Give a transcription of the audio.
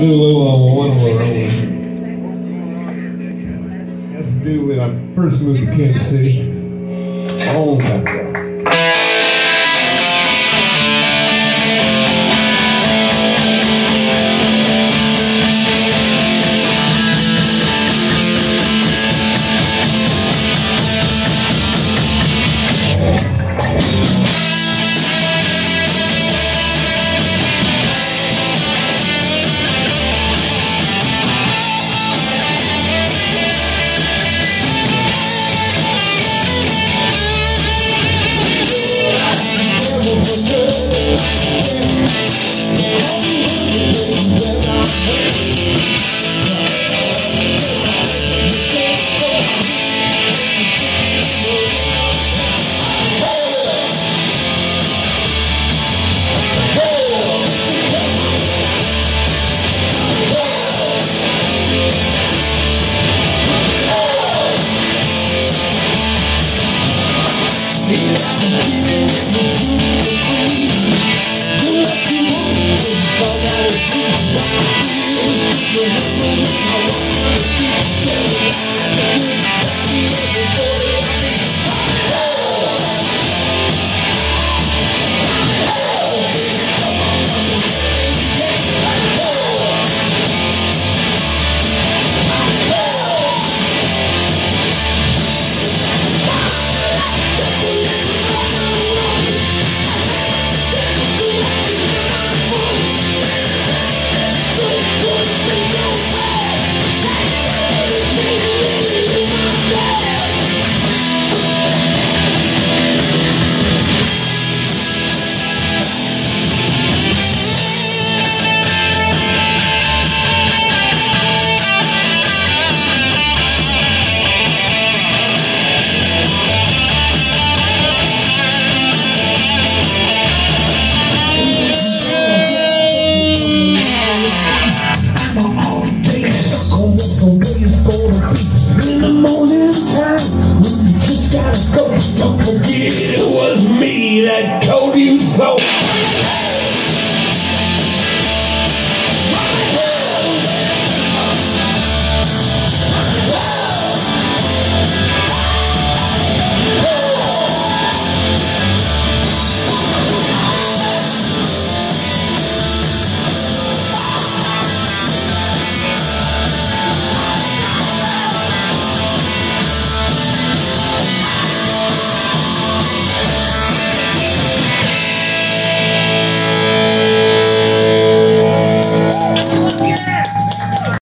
do on one. Has to do when I first moved to Kansas City. A long time ago. Remember me, I wanna be that told you so.